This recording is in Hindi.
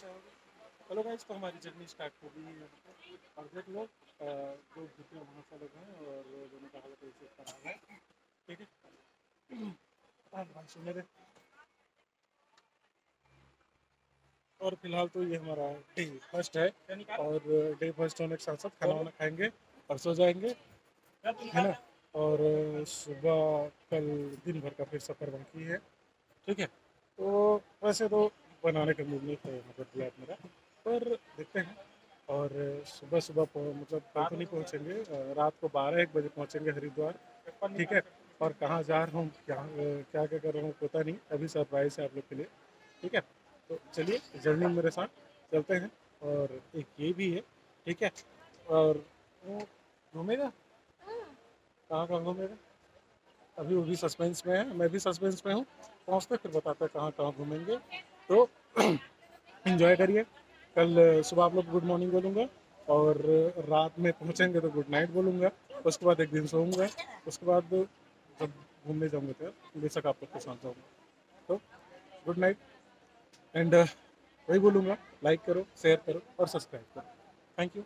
अच्छा होगा चलो गाइस तो हमारी जर्नी स्टार्ट हो गई है पे। और देख लो अ, दो भूतिया भाषा लोग हैं और दोनों का हालत ऐसे खराब है। ठीक है? मेरे और फ़िलहाल तो ये हमारा डे फ़र्स्ट है। और डे फ़र्स्ट होने के साथ साथ खाना वाना खाएँगे और सो जाएँगे। है ना? और सुबह कल दिन भर का फिर सफ़र बाकी है। ठीक है? तो वैसे तो बनाने का नहीं था यहाँ पर ब्लॉग मेरा। पर देखते हैं। और सुबह सुबह मतलब कल तो नहीं पहुँचेंगे। रात को बारह एक बजे पहुँचेंगे हरिद्वार। ठीक है? और कहाँ जा रहा हूँ? क्या क्या क्या कर रहा हूँ? पता नहीं। अभी सरप्राइज़ है आप लोग के लिए। ठीक है? तो चलिए जर्नी मेरे साथ चलते हैं। और एक ये भी है। ठीक है? और वो घूमेगा? कहाँ कहाँ घूमेगा? अभी वो भी सस्पेंस में है। मैं भी सस्पेंस में हूँ। पहुँचते फिर बताते हैं कहाँ कहाँ घूमेंगे। तो इंजॉय करिए। कल सुबह आप लोग गुड मॉर्निंग बोलूँगा और रात में पहुँचेंगे तो गुड नाइट बोलूँगा। उसके बाद एक दिन सोऊँगा। उसके बाद जब घूमने जाऊँगा तो बेशक आप लोग के साथ जाऊँगा। तो गुड नाइट एंड वही बोलूँगा। लाइक करो शेयर करो और सब्सक्राइब करो। Thank you